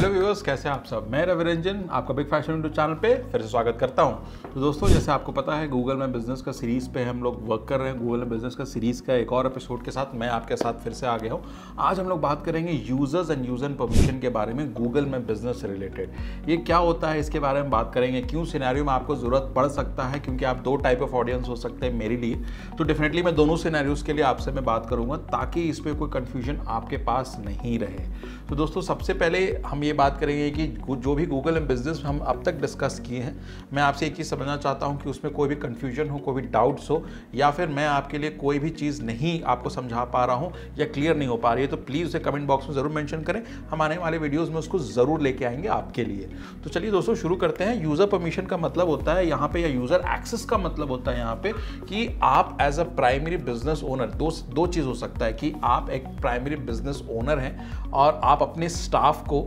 Hello viewers, कैसे हैं आप सब? मैं रवि रंजन, आपका बिग फ़ैशन यूट्यूब चैनल पे फिर से स्वागत करता हूँ। तो दोस्तों, जैसे आपको पता है गूगल में बिज़नेस का सीरीज़ पे हम लोग वर्क कर रहे हैं। गूगल में बिज़नेस का सीरीज़ का एक और एपिसोड के साथ मैं आपके साथ फिर से आ गया हूँ। आज हम लोग बात करेंगे यूज़र्स एंड यूज़र परमिशन के बारे में गूगल में बिज़नेस रिलेटेड ये क्या होता है, इसके बारे में बात करेंगे। क्यों सिनेरियो में आपको ज़रूरत पड़ सकता है? क्योंकि आप दो टाइप ऑफ़ ऑडियंस हो सकते हैं मेरे लिए। तो डेफिनेटली मैं दोनों सिनेरियोज के लिए आपसे मैं बात करूँगा, ताकि इस पर कोई कन्फ्यूज़न आपके पास नहीं रहे। तो दोस्तों, सबसे पहले हम ये बात करेंगे कि जो भी गूगल एंड बिज़नेस हम अब तक डिस्कस किए हैं, मैं आपसे एक चीज़ समझना चाहता हूँ कि उसमें कोई भी कन्फ्यूज़न हो, कोई भी डाउट्स हो, या फिर मैं आपके लिए कोई भी चीज़ नहीं आपको समझा पा रहा हूँ या क्लियर नहीं हो पा रही है तो प्लीज़ उसे कमेंट बॉक्स में ज़रूर मैंशन करें। हम आने वाले वीडियोज़ में उसको ज़रूर लेके आएँगे आपके लिए। तो चलिए दोस्तों, शुरू करते हैं। यूज़र परमिशन का मतलब होता है यहाँ पे, या यूज़र एक्सेस का मतलब होता है यहाँ पे, कि आप as a primary business owner दो दो चीज़ हो सकता है कि आप एक प्राइमरी बिज़नेस ओनर हैं और आप अपने स्टाफ को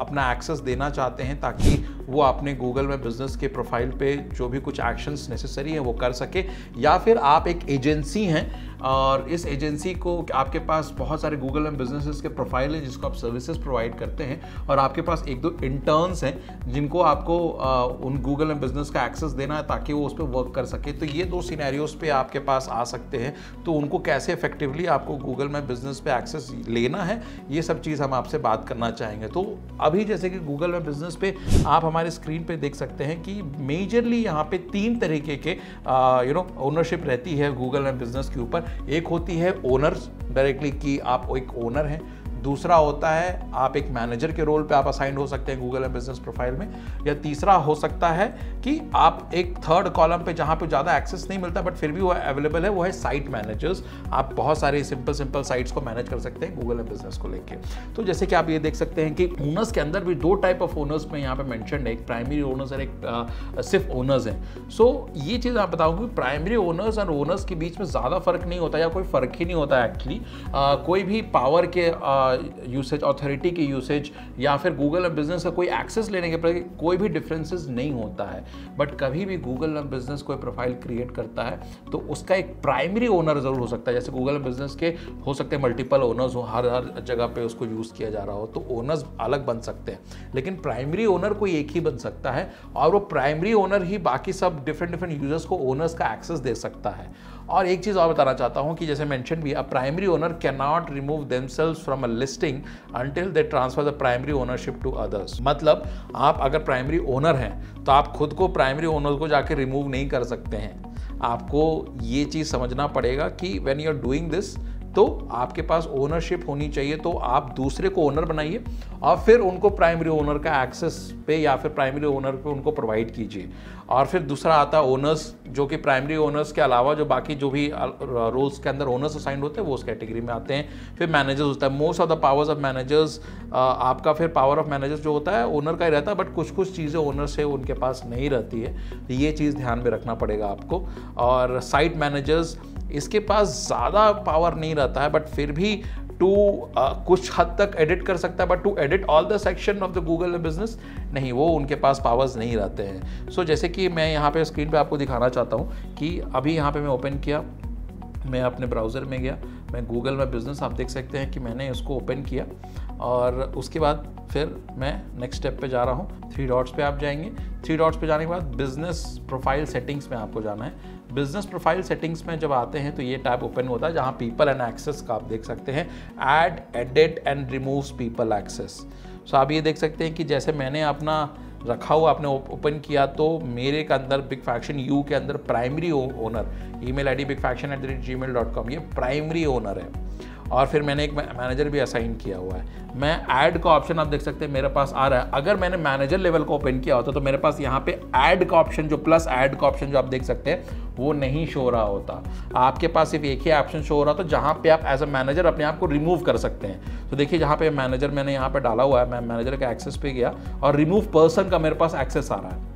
अपना एक्सेस देना चाहते हैं ताकि वो अपने गूगल में बिज़नेस के प्रोफ़ाइल पे जो भी कुछ एक्शंस नेसेसरी हैं वो कर सके। या फिर आप एक एजेंसी हैं और इस एजेंसी को आपके पास बहुत सारे गूगल एंड बिजनेसेस के प्रोफ़ाइल हैं जिसको आप सर्विसेज़ प्रोवाइड करते हैं और आपके पास एक दो इंटर्न्स हैं जिनको आपको आ, उन गूगल एंड बिज़नेस का एक्सेस देना है ताकि वो उस पर वर्क कर सके। तो ये दो सीनैरियोज पे आपके पास आ सकते हैं। तो उनको कैसे इफेक्टिवली आपको गूगल में बिज़नेस पे एक्सेस लेना है ये सब चीज़ हम आपसे बात करना चाहेंगे। तो अभी जैसे कि गूगल में बिज़नेस पे आप हमारे स्क्रीन पे देख सकते हैं कि मेजरली यहाँ पे तीन तरीके के यू नो ओनरशिप रहती है गूगल में बिज़नेस के ऊपर। एक होती है ओनर्स डायरेक्टली कि आप एक ओनर हैं। दूसरा होता है, आप एक मैनेजर के रोल पे आप असाइंड हो सकते हैं गूगल एंड बिज़नेस प्रोफ़ाइल में। या तीसरा हो सकता है कि आप एक थर्ड कॉलम पे जहाँ पे ज़्यादा एक्सेस नहीं मिलता बट फिर भी वो अवेलेबल है, वो है साइट मैनेजर्स आप बहुत सारे सिंपल सिंपल साइट्स को मैनेज कर सकते हैं गूगल एंड बिज़नेस को लेकर तो जैसे कि आप ये देख सकते हैं कि ओनर्स के अंदर भी दो टाइप ऑफ़ ओनर्स में यहाँ पे मैंशन है। एक प्राइमरी ओनर्स और एक सिर्फ़ ओनर्स हैं। सो ये चीज़ आप बताऊँ कि प्राइमरी ओनर्स और ओनर्स के बीच में ज़्यादा फ़र्क नहीं होता या कोई फ़र्क ही नहीं होता एक्चुअली कोई भी पावर के यूसेज अथॉरिटी की यूसेज या फिर गूगल एंड बिज़नेस का कोई एक्सेस लेने के प्रति कोई भी डिफरेंसेस नहीं होता है। बट कभी भी गूगल एंड बिज़नेस कोई प्रोफ़ाइल क्रिएट करता है तो उसका एक प्राइमरी ओनर ज़रूर हो सकता है। जैसे गूगल बिज़नेस के हो सकते हैं मल्टीपल ओनर्स हो, हर हर जगह पे उसको यूज़ किया जा रहा हो तो ओनर्स अलग बन सकते हैं। लेकिन प्राइमरी ओनर कोई एक ही बन सकता है, और वो प्राइमरी ओनर ही बाकी सब डिफरेंट डिफरेंट यूज़र्स को ओनर्स का एक्सेस दे सकता है। और एक चीज़ और बताना चाहता हूँ कि जैसे मैंशन भी a primary owner can not remove themselves from a listing until they transfer the primary ownership to others मतलब आप अगर प्राइमरी ओनर हैं तो आप खुद को प्राइमरी ओनर को जाके रिमूव नहीं कर सकते हैं। आपको ये चीज़ समझना पड़ेगा कि when you are doing this तो आपके पास ओनरशिप होनी चाहिए तो आप दूसरे को ओनर बनाइए और फिर उनको प्राइमरी ओनर का एक्सेस पे या फिर प्राइमरी ओनर पे उनको प्रोवाइड कीजिए। और फिर दूसरा आता है ओनर्स जो कि प्राइमरी ओनर्स के अलावा जो बाकी जो भी रोल्स के अंदर ओनर्स असाइंड होते हैं, वो उस कैटेगरी में आते हैं। फिर मैनेजर्स होता है। Most of the powers of managers आपका फिर पावर ऑफ़ मैनेजर्स जो होता है ओनर का ही रहता है बट कुछ कुछ चीज़ें ओनर से उनके पास नहीं रहती है। ये चीज़ ध्यान में रखना पड़ेगा आपको। और साइट मैनेजर्स इसके पास ज़्यादा पावर नहीं रहता है बट फिर भी टू uh, कुछ हद तक एडिट कर सकता है but to edit all the section of the Google business नहीं वो उनके पास पावर्स नहीं रहते हैं। सो so, जैसे कि मैं यहाँ पे स्क्रीन पे आपको दिखाना चाहता हूँ कि अभी यहाँ पे मैं ओपन किया मैं अपने ब्राउज़र में गया मैं गूगल में बिज़नेस आप देख सकते हैं कि मैंने इसको ओपन किया और उसके बाद फिर मैं नेक्स्ट स्टेप पे जा रहा हूँ। थ्री डॉट्स पे आप जाएँगे। थ्री डॉट्स पे जाने के बाद बिज़नेस प्रोफ़ाइल सेटिंग्स में आपको जाना है। बिज़नेस प्रोफ़ाइल सेटिंग्स में जब आते हैं तो ये टैब ओपन होता है, जहाँ पीपल एंड एक्सेस का आप देख सकते हैं। Add edit and remove people access so आप ये देख सकते हैं कि जैसे मैंने अपना रखा हुआ, आपने ओपन किया तो मेरे के अंदर बिग फैक्शन यू के अंदर primary owner email ID big faction at the rate gmail dot com ये प्राइमरी ओनर है। और फिर मैंने एक मैनेजर भी असाइन किया हुआ है। मैं ऐड का ऑप्शन आप देख सकते हैं, मेरे पास आ रहा है। अगर मैंने मैनेजर लेवल को ओपन किया होता तो मेरे पास यहाँ पे ऐड का ऑप्शन जो प्लस ऐड का ऑप्शन जो आप देख सकते हैं, वो नहीं शो रहा होता। आपके पास सिर्फ़ एक ही ऑप्शन शो हो रहा था जहाँ पे आप एज अ मैनेजर अपने आप को रिमूव कर सकते हैं। तो देखिए, जहाँ पे मैनेजर मैंने यहाँ पे डाला हुआ है, मैं मैनेजर के एक्सेस पे गया और रिमूव पर्सन का मेरे पास एक्सेस आ रहा है।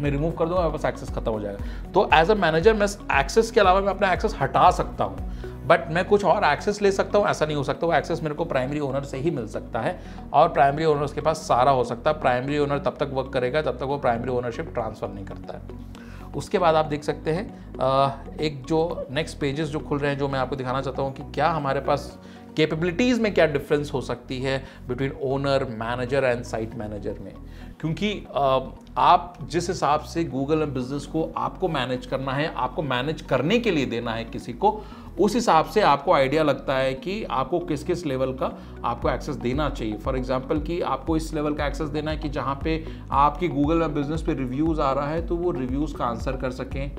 मैं रिमूव कर दूँगा, मेरे पास एक्सेस खत्म हो जाएगा। तो एज अ मैनेजर मैं एक्सेस के अलावा मैं अपना एक्सेस हटा सकता हूँ। बट मैं कुछ और एक्सेस ले सकता हूँ, ऐसा नहीं हो सकता, वो एक्सेस मेरे को प्राइमरी ओनर से ही मिल सकता है। और प्राइमरी ओनर के पास सारा हो सकता है। प्राइमरी ओनर तब तक वर्क करेगा जब तक वो प्राइमरी ओनरशिप ट्रांसफ़र नहीं करता है। उसके बाद आप देख सकते हैं एक जो नेक्स्ट पेजेस जो खुल रहे हैं, जो मैं आपको दिखाना चाहता हूँ कि क्या हमारे पास कैपेबिलिटीज़ में क्या डिफरेंस हो सकती है between owner manager and site manager में। क्योंकि आप जिस हिसाब से गूगल बिज़नेस को आपको मैनेज करना है, आपको मैनेज करने के लिए देना है किसी को उस हिसाब से आपको आइडिया लगता है कि आपको किस किस लेवल का आपको एक्सेस देना चाहिए। फॉर एग्ज़ाम्पल कि आपको इस लेवल का एक्सेस देना है कि जहाँ पे आपकी गूगल में बिज़नेस पे रिव्यूज़ आ रहा है तो वो रिव्यूज़ का आंसर कर सकें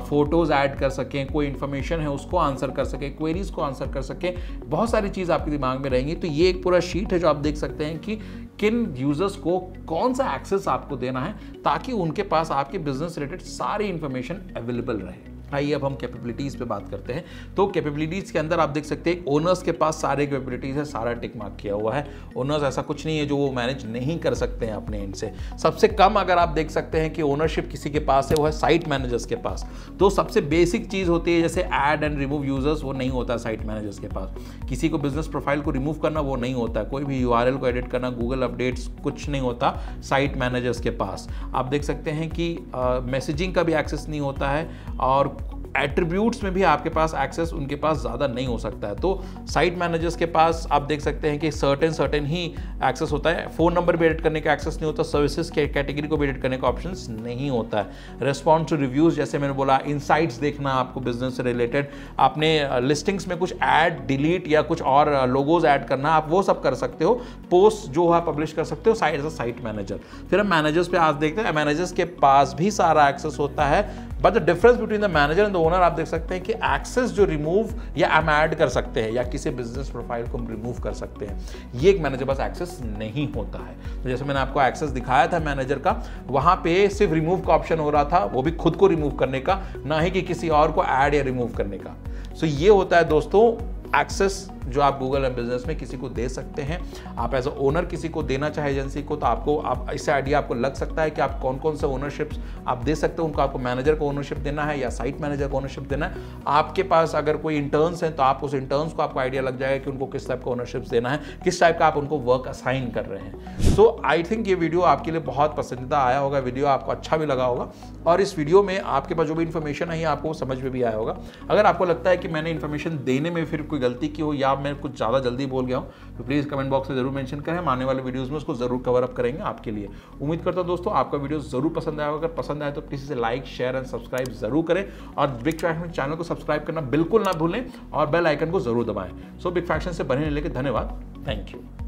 फ़ोटोज़ ऐड कर सकें, कोई इन्फॉर्मेशन है उसको आंसर कर सकें क्वेरीज़ को आंसर कर सकें, बहुत सारी चीज़ आपके दिमाग में रहेंगी। तो ये एक पूरा शीट है जो आप देख सकते हैं कि किन यूज़र्स को कौन सा एक्सेस आपको देना है, ताकि उनके पास आपके बिज़नेस रिलेटेड सारी इंफॉर्मेशन अवेलेबल रहे। आइए, अब हम कैपेबिलिटीज़ पे बात करते हैं। तो कैपेबिलिटीज़ के अंदर आप देख सकते हैं ओनर्स के पास सारे कैपेबिलिटीज़ है, सारा टिक मार्क किया हुआ है। ओनर्स ऐसा कुछ नहीं है जो वो मैनेज नहीं कर सकते हैं अपने एंड से। सबसे कम अगर आप देख सकते हैं कि ओनरशिप किसी के पास है, वो है साइट मैनेजर्स के पास। तो सबसे बेसिक चीज़ होती है, जैसे ऐड एंड रिमूव यूज़र्स वो नहीं होता साइट मैनेजर्स के पास। किसी को बिज़नेस प्रोफ़ाइल को रिमूव करना, वो नहीं होता। कोई भी यूआरएल को एडिट करना गूगल अपडेट्स कुछ नहीं होता साइट मैनेजर्स के पास। आप देख सकते हैं कि मैसेजिंग का भी एक्सेस नहीं होता है, और एट्रीब्यूट्स में भी आपके पास एक्सेस उनके पास ज़्यादा नहीं हो सकता है। तो साइट मैनेजर्स के पास आप देख सकते हैं कि सर्टेन सर्टेन ही एक्सेस होता है। फ़ोन नंबर भी एडिट करने का एक्सेस नहीं होता सर्विसेज़ के कैटेगरी को भी एडिट करने का ऑप्शन नहीं होता है। रेस्पॉन्स टू रिव्यूज़ जैसे मैंने बोला इनसाइट्स देखना आपको बिज़नेस से रिलेटेड आपने लिस्टिंग्स में कुछ ऐड डिलीट या कुछ और लोगोज ऐड करना, आप वो सब कर सकते हो। पोस्ट जो है पब्लिश कर सकते हो site as a site manager फिर हम मैनेजर्स पे आज देखते हैं। मैनेजर्स के पास भी सारा एक्सेस होता है। But the difference between the manager and the owner आप देख सकते हैं कि एक्सेस जो रिमूव या एम ऐड कर सकते हैं या किसी बिज़नेस प्रोफ़ाइल को रिमूव कर सकते हैं, ये एक मैनेजर पास एक्सेस नहीं होता है। तो जैसे मैंने आपको एक्सेस दिखाया था मैनेजर का, वहाँ पे सिर्फ़ रिमूव का ऑप्शन हो रहा था, वो भी खुद को रिमूव करने का, ना ही कि किसी और को ऐड या रिमूव करने का। सो so ये होता है दोस्तों एक्सेस जो आप गूगल बिज़नेस में किसी को दे सकते हैं, आप एज अ ओनर किसी को देना चाहे एजेंसी को तो आपको, आप, इससे आइडिया आपको लग सकता है कि आप कौन कौन से ओनरशिप्स आप दे सकते हो, उनको आपको मैनेजर को ओनरशिप देना है या साइट मैनेजर को ओनरशिप देना है। आपके पास अगर कोई इंटर्न्स हैं तो आप उस इंटर्न्स को आपको आइडिया लग जाएगा कि उनको किस टाइप का ओनरशिप देना है, किस टाइप का आप उनको वर्क असाइन कर रहे हैं। सो आई थिंक ये वीडियो आपके लिए बहुत पसंदीदा आया होगा वीडियो आपको अच्छा भी लगा होगा, और इस वीडियो में आपके पास जो भी इन्फॉर्मेशन है, आपको समझ में भी आया होगा। अगर आपको लगता है कि मैंने इन्फॉर्मेशन देने में फिर कोई गलती की हो, या मैं कुछ ज़्यादा जल्दी बोल गया हूँ तो प्लीज़ कमेंट बॉक्स में ज़रूर मेंशन करें। हम आने वाले वीडियोज़ में उसको ज़रूर कवर अप करेंगे आपके लिए। उम्मीद करता हूँ दोस्तों, आपका वीडियो ज़रूर पसंद आएगा अगर पसंद आए तो किसी से लाइक शेयर एंड सब्सक्राइब ज़रूर करें। और बिग फैक्शन चैनल को सब्सक्राइब करना बिल्कुल ना भूलें और बेल आइकन को ज़रूर दबाएँ। सो बिग फैक्शन से बने लेकर धन्यवाद। Thank you